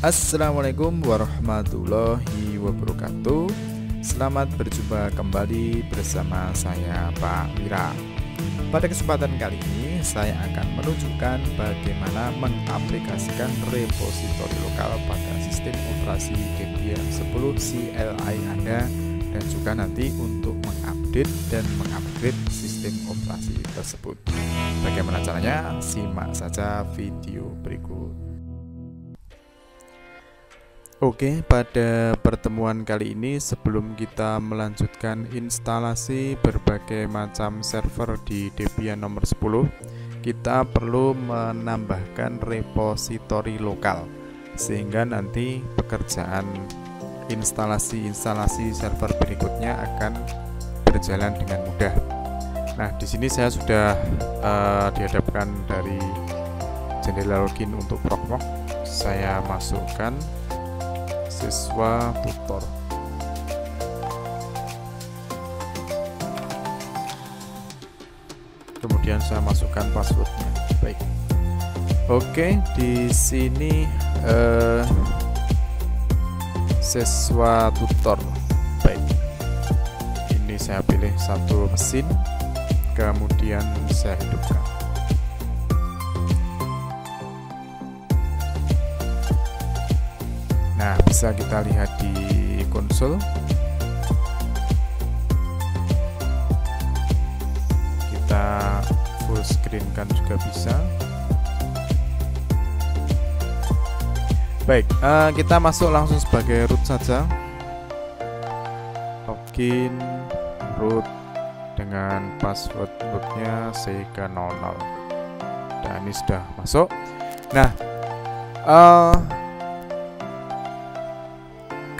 Assalamualaikum warahmatullahi wabarakatuh. Selamat berjumpa kembali bersama saya Pak Wira. Pada kesempatan kali ini saya akan menunjukkan bagaimana mengaplikasikan repositori lokal pada sistem operasi Debian 10 CLI Anda dan juga nanti untuk mengupdate dan mengupgrade sistem operasi tersebut. Bagaimana caranya? Simak saja video berikut Oke, pada pertemuan kali ini sebelum kita melanjutkan instalasi berbagai macam server di Debian nomor 10, kita perlu menambahkan repositori lokal sehingga nanti pekerjaan instalasi-instalasi server berikutnya akan berjalan dengan mudah. Nah, di sini saya sudah uh, dihadapkan dari jendela login untuk Proxmox. Saya masukkan siswa tutor kemudian saya masukkan passwordnya. Baik. Oke di sini eh, siswa tutor. Baik. Ini saya pilih satu mesin kemudian saya hidupkan Nah, bisa kita lihat di konsol. Kita full screen kan juga bisa. Baik, uh, kita masuk langsung sebagai root saja. Login root dengan password rootnya ck00. Dan ini sudah masuk. Nah, uh,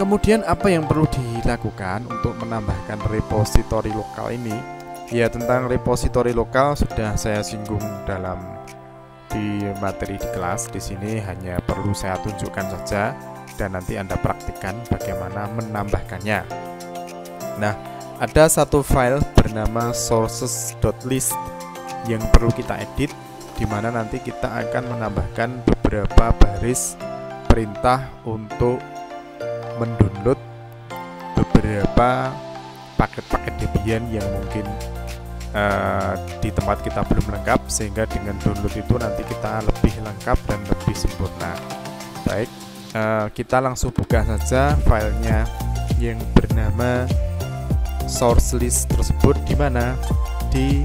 Kemudian apa yang perlu dilakukan untuk menambahkan repositori lokal ini? Ya tentang repositori lokal sudah saya singgung dalam di materi di kelas. Di sini hanya perlu saya tunjukkan saja dan nanti Anda praktikkan bagaimana menambahkannya. Nah, ada satu file bernama sources.list yang perlu kita edit di mana nanti kita akan menambahkan beberapa baris perintah untuk mendownload beberapa paket-paket Debian yang mungkin uh, di tempat kita belum lengkap sehingga dengan download itu nanti kita lebih lengkap dan lebih sempurna. Baik, uh, kita langsung buka saja filenya yang bernama source list tersebut di mana di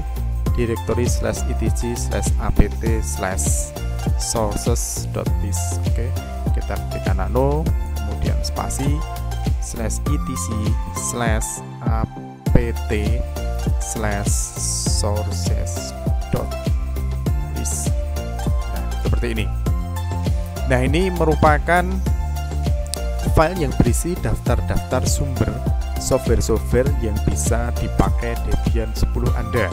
directory slash etc slash apt slash sources.list oke okay. kita tekan nano spasi slash etc slash apt slash sources dot list nah seperti ini. Nah ini merupakan file yang berisi daftar-daftar sumber software-software yang bisa dipakai Debian 10 Anda.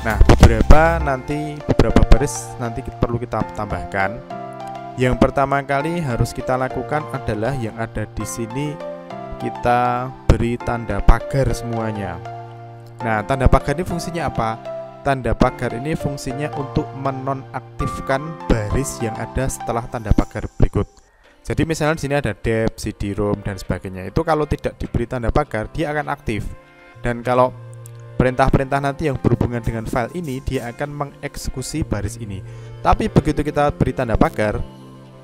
Nah, beberapa nanti beberapa baris nanti perlu kita tambahkan yang pertama kali harus kita lakukan adalah yang ada di sini kita beri tanda pagar semuanya. Nah, tanda pagar ini fungsinya apa? Tanda pagar ini fungsinya untuk menonaktifkan baris yang ada setelah tanda pagar berikut. Jadi misalnya di sini ada dep, cd-rom dan sebagainya. Itu kalau tidak diberi tanda pagar, dia akan aktif. Dan kalau perintah-perintah nanti yang berhubungan dengan file ini, dia akan mengeksekusi baris ini. Tapi begitu kita beri tanda pagar,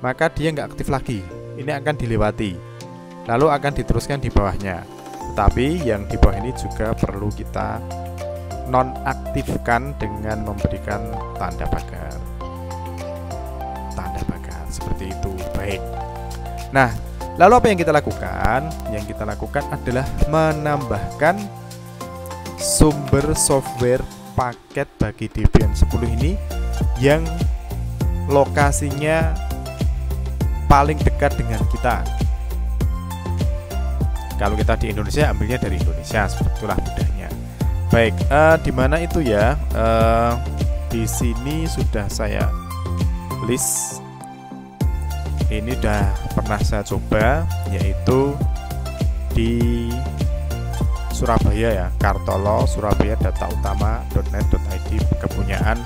maka dia nggak aktif lagi. Ini akan dilewati, lalu akan diteruskan di bawahnya. Tetapi yang di bawah ini juga perlu kita nonaktifkan dengan memberikan tanda pagar. Tanda pagar seperti itu. Baik. Nah, lalu apa yang kita lakukan? Yang kita lakukan adalah menambahkan sumber software paket bagi Debian 10 ini yang lokasinya paling dekat dengan kita. Kalau kita di Indonesia ambilnya dari Indonesia, seperti itulah mudahnya. Baik, uh, di mana itu ya? Uh, di sini sudah saya list. Ini sudah pernah saya coba, yaitu di Surabaya ya, Kartolo Surabaya data utama.net.id kepunyaan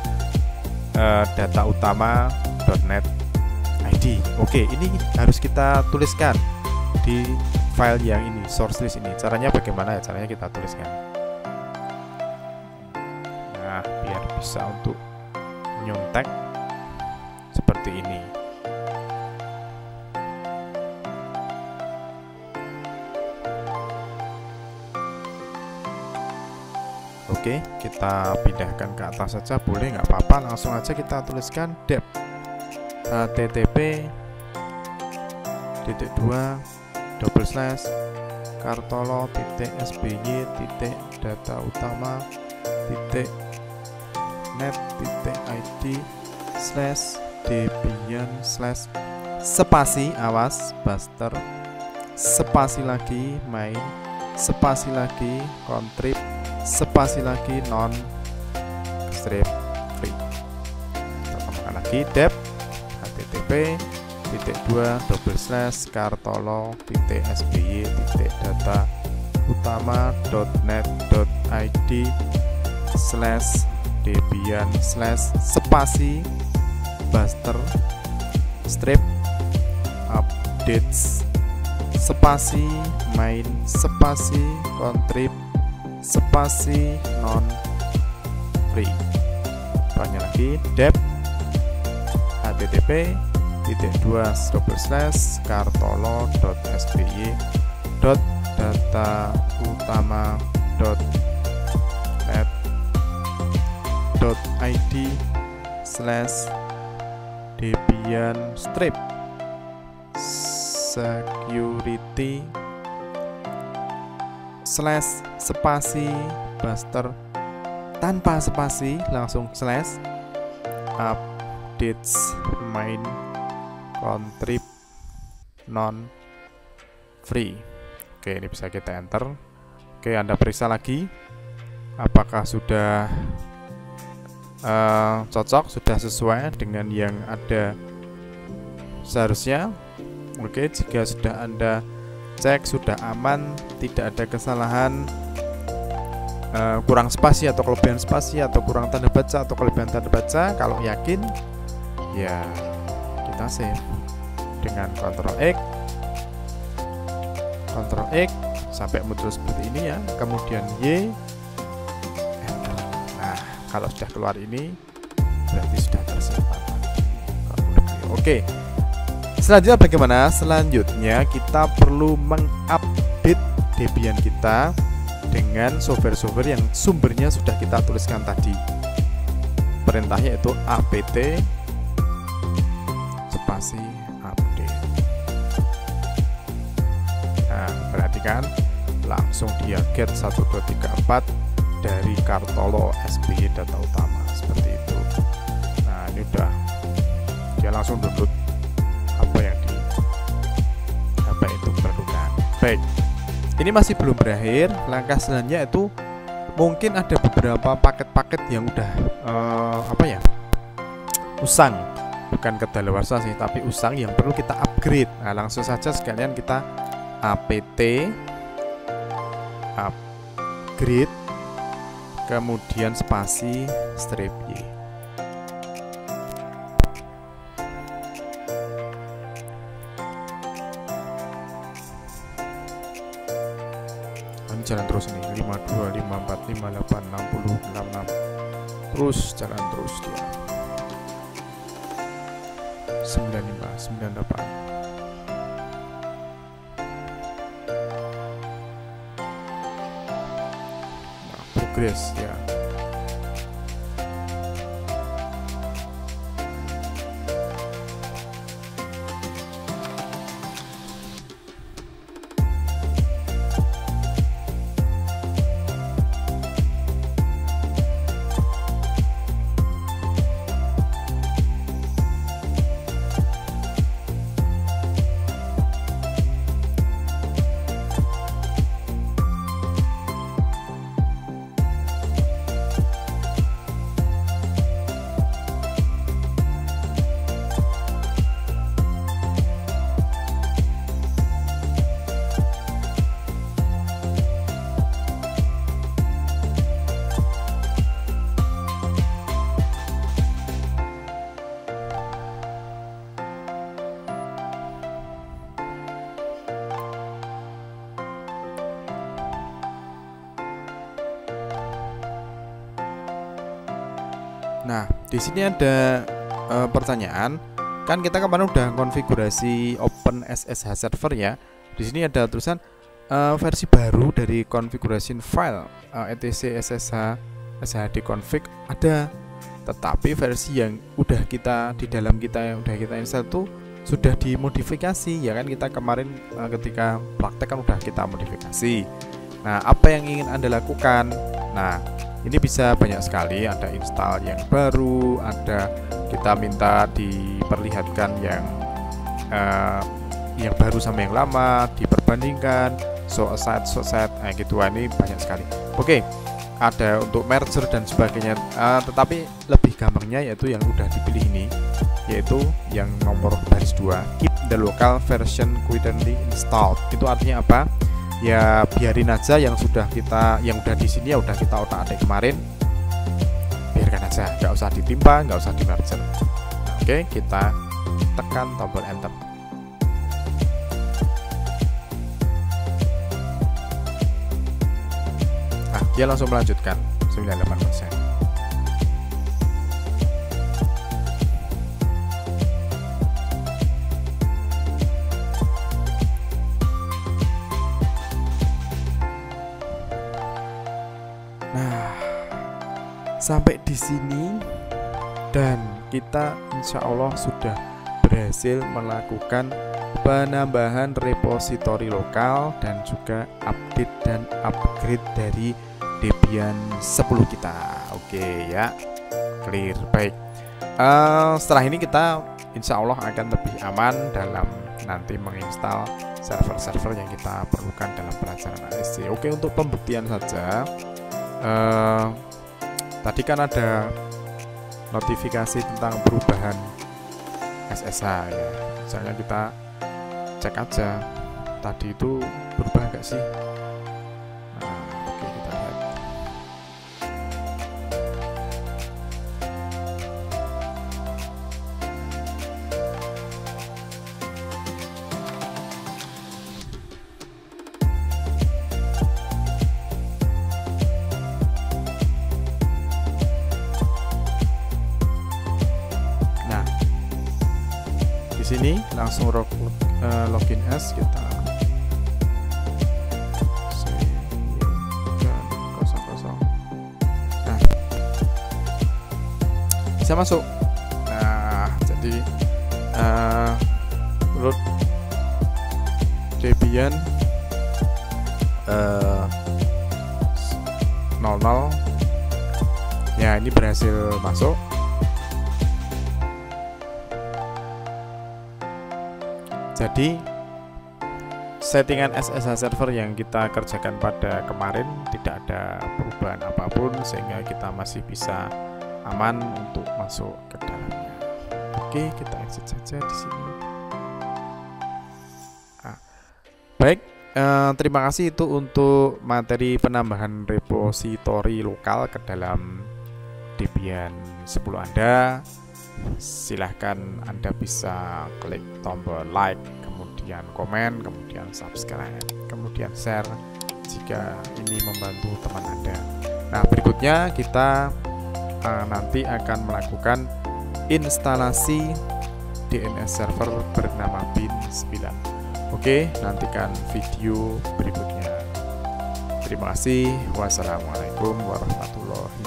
uh, data utama.net id oke ini harus kita tuliskan di file yang ini source list ini. Caranya bagaimana ya? Caranya kita tuliskan. Nah biar bisa untuk nyontek seperti ini. Oke, kita pindahkan ke atas saja. Boleh nggak apa-apa. Langsung aja kita tuliskan dep http titik dua double slash kartolo titik sby titik data utama titik net titik id slash debian slash spasi awas buster. Spasi lagi main spasi lagi contrib spasi lagi non strip free tambahkan lagi dep http titik dua double slash kartolo titik data utama net id slash debian slash spasi buster strip updates spasi main spasi contrib spasi non free banyak lagi dep http titik dua double slash kartolo sby dot data utama dot net dot id slash debian strip. Security slash spasi buster. Tanpa spasi langsung slash updates main contrib non free. Oke ini bisa kita enter. Oke anda periksa lagi. Apakah sudah uh, cocok sudah sesuai dengan yang ada seharusnya? Oke jika sudah anda cek sudah aman tidak ada kesalahan uh, kurang spasi atau kelebihan spasi atau kurang tanda baca atau kelebihan tanda baca kalau yakin ya kita save dengan Ctrl X Ctrl X sampai muncul seperti ini ya kemudian Y nah kalau sudah keluar ini berarti sudah tersimpan oke. Selanjutnya bagaimana? Selanjutnya kita perlu mengupdate Debian kita dengan software-software yang sumbernya sudah kita tuliskan tadi. Perintahnya itu apt spasi update. Nah, perhatikan langsung dia get 1234 dari Kartolo SBY data utama seperti itu. Nah, ini udah dia langsung download Baik, ini masih belum berakhir. Langkah selanjutnya itu mungkin ada beberapa paket-paket yang udah uh, apa ya usang, bukan kedaluarsa sih, tapi usang yang perlu kita upgrade. Nah, langsung saja sekalian kita apt upgrade, kemudian spasi strip y. jalan terus ini 52 54 58 60 66 terus jalan terus dia 98 nah, progress ya Nah, di sini ada uh, pertanyaan. Kan kita kemarin udah konfigurasi Open SSH server ya. Di sini ada tulisan uh, versi baru dari konfigurasi file uh, etc ssh sshd config ada tetapi versi yang udah kita di dalam kita yang udah kita install tuh sudah dimodifikasi ya kan kita kemarin uh, ketika praktek kan udah kita modifikasi nah apa yang ingin anda lakukan nah ini bisa banyak sekali ada install yang baru ada kita minta diperlihatkan yang uh, yang baru sama yang lama diperbandingkan so aside so set nah, gitu. Ini banyak sekali. Oke okay, ada untuk merger dan sebagainya. Uh, tetapi lebih gampangnya yaitu yang udah dipilih ini yaitu yang nomor baris 2 keep the local version currently installed. Itu artinya apa ya biarin aja yang sudah kita yang udah di sini ya udah kita otak atik kemarin. Biarkan aja nggak usah ditimpa nggak usah di merger. Nah, oke kita tekan tombol enter. Dia langsung melanjutkan 98% sampai di sini dan kita insya Allah sudah berhasil melakukan penambahan repositori lokal dan juga update dan upgrade dari Debian 10 kita. Oke ya. Clear. Baik. Uh, setelah ini kita insya Allah akan lebih aman dalam nanti menginstal server-server yang kita perlukan dalam pelajaran ASC oke untuk pembuktian saja uh, tadi kan ada notifikasi tentang perubahan SSH ya. Misalnya kita cek aja tadi itu berubah gak sih sini. Langsung log, uh, login as kita nah bisa masuk. Nah jadi uh, root Debian uh, 00 ya ini berhasil masuk Jadi settingan SSH server yang kita kerjakan pada kemarin tidak ada perubahan apa pun sehingga kita masih bisa aman untuk masuk ke dalamnya. Oke, kita exit saja di sini. Nah, baik, eh, terima kasih itu untuk materi penambahan repositori lokal ke dalam Debian 10 Anda silahkan Anda bisa klik tombol like, kemudian komen, kemudian subscribe, kemudian share jika ini membantu teman Anda. Nah, berikutnya kita uh, nanti akan melakukan instalasi DNS server bernama BIN9. Oke, nantikan video berikutnya. Terima kasih. Wassalamualaikum warahmatullahi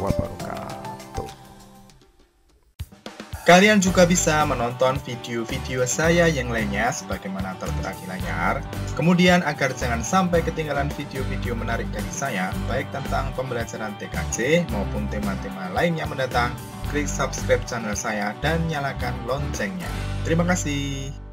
wabarakatuh. Kalian juga bisa menonton video-video saya yang lainnya sebagaimana tertera di layar. Kemudian agar jangan sampai ketinggalan video-video menarik dari saya, baik tentang pembelajaran TKJ maupun tema-tema lainnya mendatang, klik subscribe channel saya dan nyalakan loncengnya. Terima kasih.